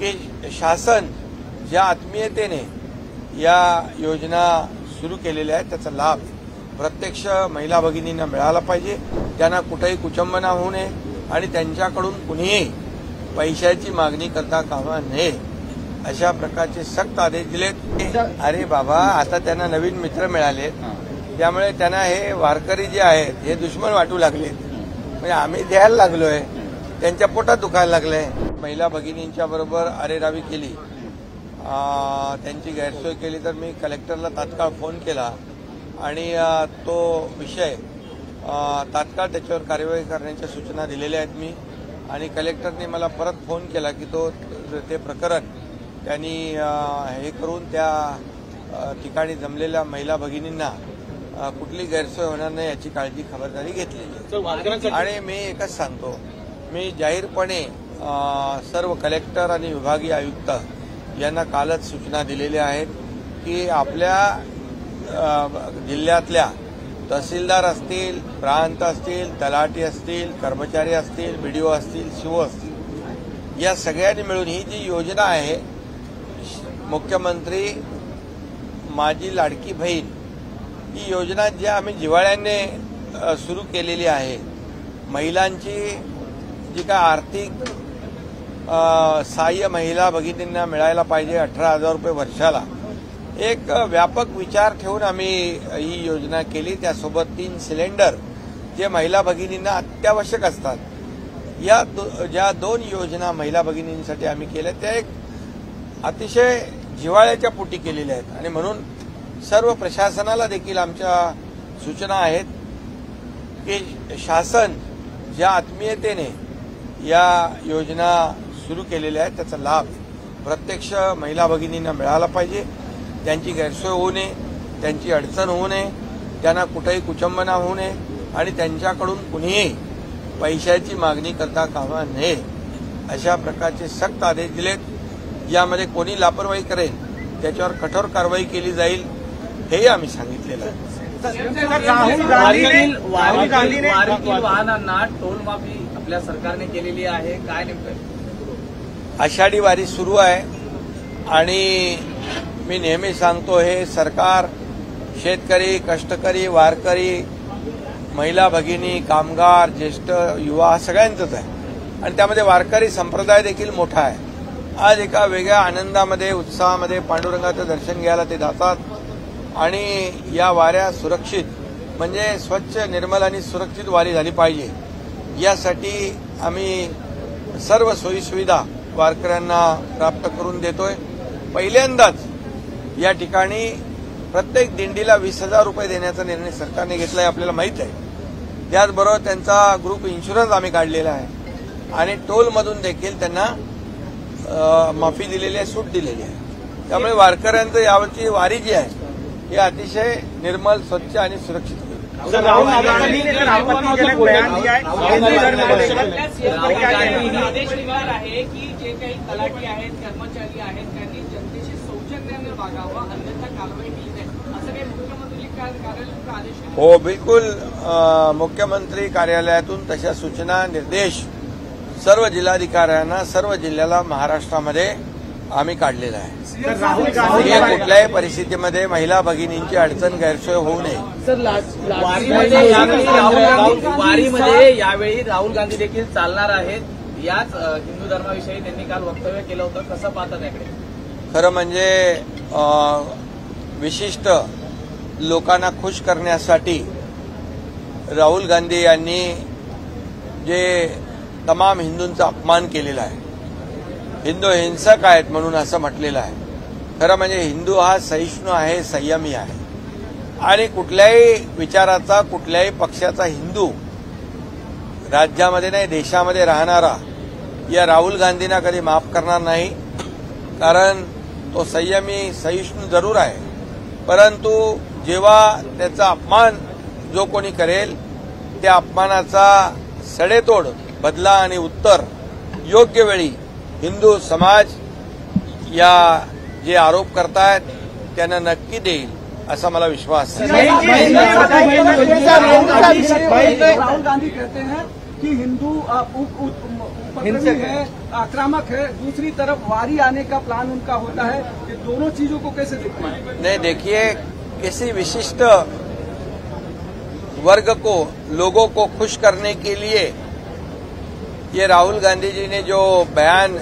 की शासन ज्या आत्मीयतेने या योजना सुरू केलेल्या आहेत त्याचा लाभ प्रत्यक्ष महिला भगिनींना मिळाला पाहिजे. त्यांना कुठेही कुचंबना होऊ नये आणि त्यांच्याकडून कुणीही पैशाची मागणी करता कामा नये. अशा प्रकारचे सक्त आदेश दिलेत. अरे बाबा आता त्यांना नवीन मित्र मिळाले. त्यामुळे त्यांना हे वारकरी जे आहेत हे दुश्मन वाटू लागले म्हणजे आम्ही द्यायला लागलोय. त्यांच्या पोटात दुखायला लागलंय. महिला भगिनींच्या बरोबर अरेरावी केली. त्यांची गैरसोय केली तर मी कलेक्टरला तात्काळ फोन केला. आणि तो विषय तात्काळ त्याच्यावर कार्यवाही करण्याच्या सूचना दिलेल्या आहेत मी. आणि कलेक्टरने मला परत फोन केला की तो ते प्रकरण त्यांनी हे करून त्या ठिकाणी जमलेल्या महिला भगिनींना कुठली गैरसोय होणार नाही याची काळजी खबरदारी घेतलेली आणि मी एकच सांगतो. मी जाहीरपणे सर्व कलेक्टर आणि विभागीय आयुक्त यांना कालच सूचना दिलेल्या आहेत की आपल्या जिल्ह्यातल्या तहसीलदार असतील प्रांत असतील तलाठी असतील कर्मचारी असतील बीडीओ असतील शिव असतील या सगळ्यांनी मिळून ही जी योजना आहे मुख्यमंत्री माझी लाडकी बहीण ही योजना जी आम्ही जिवाळ्याने सुरू केलेली आहे महिलांची जी काय आर्थिक सहाय्य महिला भगिनींना मिळायला पाहिजे अठरा हजार रुपये वर्षाला. एक व्यापक विचार ठेवून आम्ही ही योजना केली. त्यासोबत तीन सिलेंडर जे महिला भगिनींना अत्यावश्यक असतात. या दो, ज्या दोन योजना महिला भगिनींसाठी आम्ही केल्या त्या एक अतिशय जिव्हाळ्याच्या पोटी केलेल्या आहेत. आणि म्हणून सर्व प्रशासनाला देखील आमच्या सूचना आहेत की शासन ज्या आत्मीयतेने या योजना सुरू केलेल्या आहेत. त्याचा लाभ प्रत्यक्ष महिला भगिनींना मिळाला पाहिजे. त्यांची गैरसोय होऊ नये त्यांची अडचण होऊ नये त्यांना कुठेही कुचंबना होऊ नये आणि त्यांच्याकडून कुणीही पैशाची मागणी करता कामा नये. अशा प्रकारचे सक्त आदेश दिलेत. यामध्ये कोणी लापरवाही करेल त्याच्यावर कठोर कारवाई केली जाईल हेही आम्ही सांगितलेलं आहे. वाहनांना टोल माफी आपल्या सरकारने केलेली आहे. काय नेमकं? आषाढी वारी सुरू आहे. आणि मी नेहमी सांगतो हे सरकार शेतकरी कष्टकरी वारकरी महिला भगिनी कामगार ज्येष्ठ युवा सगळ्यांचंच आहे. आणि त्यामध्ये वारकरी संप्रदाय देखील मोठा आहे. आज एका वेगळ्या आनंदामध्ये उत्साहामध्ये पांडुरंगाचं दर्शन घ्यायला ते जातात. आणि या वाऱ्या सुरक्षित म्हणजे स्वच्छ निर्मल आणि सुरक्षित वारी झाली पाहिजे. यासाठी आम्ही सर्व सोयीसुविधा वारकऱ्यांना प्राप्त करून देतोय. पहिल्यांदाच या ठिकाणी प्रत्येक दिंडीला वीस हजार रुपये देण्याचा निर्णय सरकारने घेतला आहे आपल्याला माहीत आहे. त्याचबरोबर त्यांचा ग्रुप इन्शुरन्स आम्ही काढलेला आहे. आणि टोलमधून देखील त्यांना माफी दिलेली आहे सूट दिलेली आहे. त्यामुळे वारकऱ्यांचं यावरची वारी जी आहे ही अतिशय निर्मल स्वच्छ आणि सुरक्षित होईल. है? ही जे काही तलाठी आहेत कर्मचारी आहेत त्यांनी जनतेशी सौजन्याने वागावं अन्यथा कारवाई केली जाईल असं काही मुख्यमंत्री आदेश हो बिलकुल मुख्यमंत्री कार्यालयातून तशा सूचना निर्देश सर्व जिल्हाधिकाऱ्यांना सर्व जिल्ह्याला महाराष्ट्रामध्ये आम्ही काढलेला आहे. हे कुठल्याही परिस्थितीमध्ये महिला भगिनींची अडचण गैरसोय होऊ नये. वारीमध्ये यावेळी राहुल गांधी देखील चालणार आहेत. याच हिंदू धर्माविषयी त्यांनी काल वक्तव्य केलं होतं. कसं पाहतात याकडे? खरं म्हणजे विशिष्ट लोकांना खुश करण्यासाठी राहुल गांधी यांनी जे तमाम हिंदूंचा अपमान केलेला आहे हिंदू हिंसक आहेत म्हणून असं म्हटलेलं आहे. खरं म्हणजे हिंदू हा सहिष्णू आहे संयमी आहे. आणि कुठल्याही विचाराचा कुठल्याही पक्षाचा हिंदू राज्यामध्ये नाही देशामध्ये राहणारा या राहुल गांधींना कधी माफ करणार नाही कारण तो संयमी सहिष्णू जरूर आहे परंतु जेव्हा त्याचा अपमान जो कोणी करेल त्या अपमानाचा सडेतोड बदला आणि उत्तर योग्य वेळी हिंदू समाज या जे आरोप करतायत त्यांना नक्की देईल असा मला विश्वास आहे कि हिंदू पकड़नी है। आक्रामक है दूसरी तरफ़ वारी आने का प्लान उनका होता है ये दोनों चीज़ों को कैसे देखते हैं? नहीं देखिए किसी विशिष्ट वर्ग को लोगों को खुश करने के लिए ये राहुल गांधी जी ने जो बयान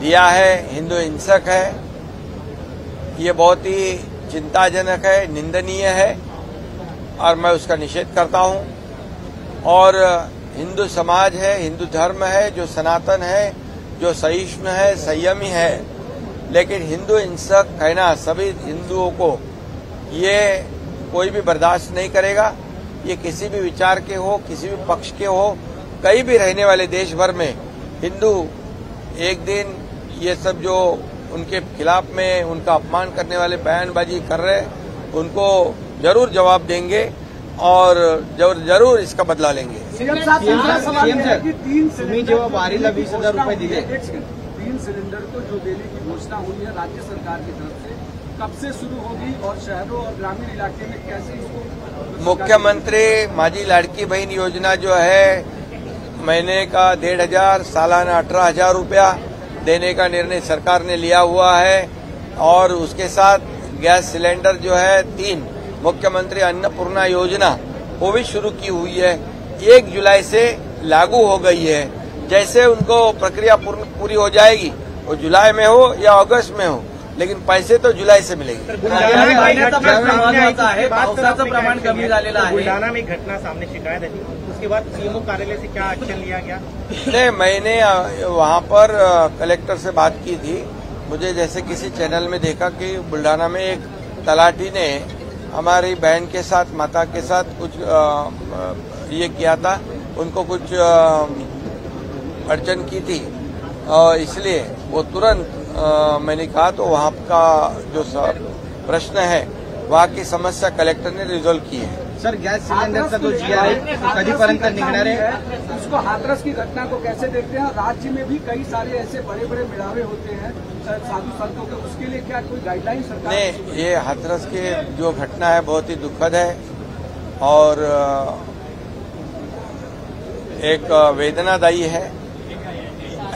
दिया है हिंदू हिंसक है ये बहुत ही चिंताजनक है निंदनीय है और मैं उसका निषेध करता हूँ। और हिंदू समाज है, हिंदू धर्म है, जो सनातन है, जो सहिष्णु है, संयमी है। लेकिन हिंदू हिंसक कहना सभी हिंदुओं को ये कोई भी बर्दाश्त नहीं करेगा। ये किसी भी विचार के हो, किसी भी पक्ष के हो, कहीं भी रहने वाले देश भर में हिंदू एक दिन ये सब जो उनके खिलाफ में उनका अपमान करने वाले बयानबाजी कर रहे उनको ज़रूर जवाब देंगे और ज़रूर इसका बदला लेंगे। सीएम साहब तीन तुम्ही जेव्हा वारीला वीस हज़ार रुपये दिले. तीन सिलेंडर को जो देने की घोषणा हुई है राज्य सरकार की तरफ़ से कब से शुरू होगी और शहरों और ग्रामीण इलाके में कैसे इसको मुख्यमंत्री माझी लाडकी बहन योजना जो है महीने का डेढ़ हज़ार सालाना अठारह हज़ार रूपया देने का निर्णय सरकार ने लिया हुआ है और उसके साथ गैस सिलेंडर जो है तीन मुख्यमंत्री अन्नपूर्णा योजना वो भी शुरू की हुई है। एक जुलाई से लागू हो गई है। जैसे उनको प्रक्रिया पूरी हो जाएगी वो जुलाई में हो या अगस्त में हो लेकिन पैसे तो जुलाई से मिलेंगे। प्रमाण कमी झालेलं आहे। बुलढाना में घटना सामने शिकायत है उसके बाद सीएमओ कार्यालय से क्या एक्शन लिया गया? नहीं मैंने वहाँ पर कलेक्टर से बात की थी। मुझे जैसे किसी चैनल में देखा कि बुल्ढाना में एक तलाटी ने हमारी बहन के साथ माता के साथ कुछ ये किया था। उनको कुछ अड़चन की थी। और इसलिए वो तुरंत मैंने कहा तो वहाँ का जो प्रश्न है वहाँ की समस्या कलेक्टर ने रिजोल्व की है। सर गॅस सिलेंडरचा जो जी आहे तो कधीपर्यंत निघणार आहे उसको हाथरस की घटना को कैसे देखते हैं? राज्य में भी कई सारे ऐसे बड़े बड़े मिलावे होते हैं साधु संतों के उसके लिए क्या कोई गाइडलाइन सरकार नहीं ये हाथरस के जो घटना है बहुत ही दुखद है। और एक वेदनादायी है।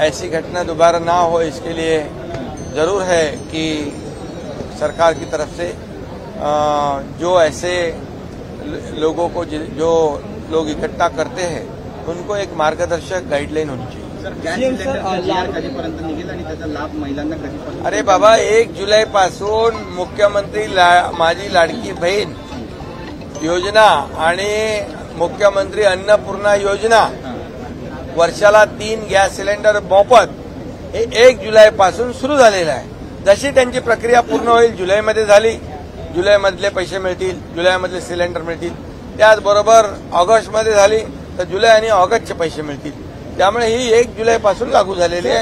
ऐसी घटना दोबारा ना हो इसके लिए ज़रूर है कि सरकार की तरफ़ से जो ऐसे लोगों को जो लोग इकट्ठा करते हैं उनको एक मार्गदर्शक गाइडलाइन होनी चाहिए। अरे बाबा एक जुलैपासून मुख्यमंत्री ला, माझी लाडकी बहीण योजना आणि मुख्यमंत्री अन्नपूर्णा योजना. वर्षाला तीन गॅस सिलेंडर मोफत. हे एक जुलैपासून सुरू झालेलं आहे. जशी त्यांची प्रक्रिया पूर्ण होईल जुलैमध्ये झाली. जुलैमधले पैसे मिळतील जुलैमधले सिलेंडर मिळतील. त्याचबरोबर ऑगस्टमध्ये झाली तर जुलै आणि ऑगस्टचे पैसे मिळतील. त्यामुळे ही एक जुलैपासून लागू झालेली आहे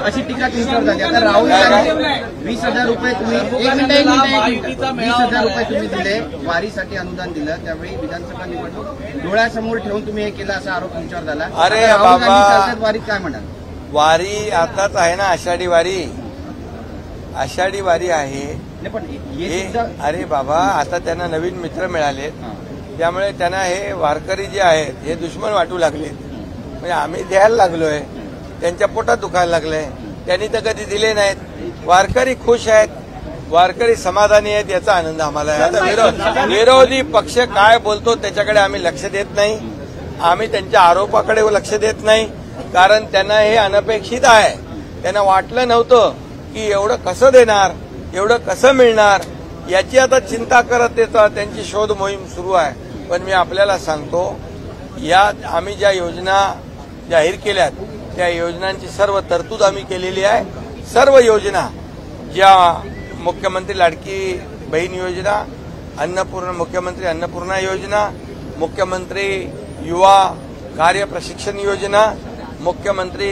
अशी टीका तुमच्यावर झाली आता राहुल गांधी वीस हजार रुपये तुम्ही एक मिनिट एक मिनिट एक मिनिट वीस हजार रुपये तुम्ही दिले वारीसाठी अनुदान दिलं त्यावेळी विधानसभा निवडणूक डोळ्यासमोर ठेवून तुम्ही हे केलं असा आरोप तुमच्यावर झाला अरे बाबा. वारीत काय म्हणाल वारी आताच आहे ना आषाढी वारी आषाढी वारी आहे अरे बाबा आता त्यांना नवीन मित्र मिळालेत. हां. त्यामुळे त्यांना हे वारकरी जे आहेत हे दुश्मन वाटू लागलेत म्हणजे आम्ही द्यायला लागलोय. त्यांच्या पोटात दुखायला लागलंय. त्यांनी तर कधी दिले नाहीत. वारकरी खुश आहेत. वारकरी समाधानी आहेत याचा आनंद आम्हाला आहे. आता विरोध विरोधी पक्ष काय बोलतो त्याच्याकडे आम्ही लक्ष देत नाही. आम्ही त्यांच्या आरोपाकडे लक्ष देत नाही. कारण त्यांना हे अनपेक्षित आहे. त्यांना वाटलं नव्हतं की एवढं कसं देणार? एवढं कसं मिळणार? याची आता चिंता करत येतात त्यांची शोध मोहीम सुरू आहे. पण मी आपल्याला सांगतो या आम्ही ज्या योजना जाहीर केल्यात त्या योजनांची सर्व तरतूद आम्ही केलेली आहे. सर्व योजना ज्या मुख्यमंत्री लाडकी बहीण योजना अन्नपूर्ण मुख्यमंत्री अन्नपूर्णा योजना मुख्यमंत्री युवा कार्य प्रशिक्षण योजना मुख्यमंत्री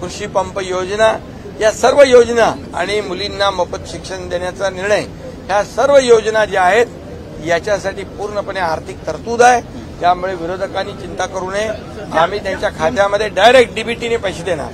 कृषी पंप योजना या सर्व योजना आणि मुलींना मोफत शिक्षण देण्याचा निर्णय ह्या सर्व योजना ज्या आहेत याच्यासाठी पूर्णपणे आर्थिक तरतूद आहे. त्यामुळे विरोधकांनी चिंता करू नये. आम्ही त्यांच्या खात्यामध्ये डायरेक्ट डीबीटीने पैसे देणार.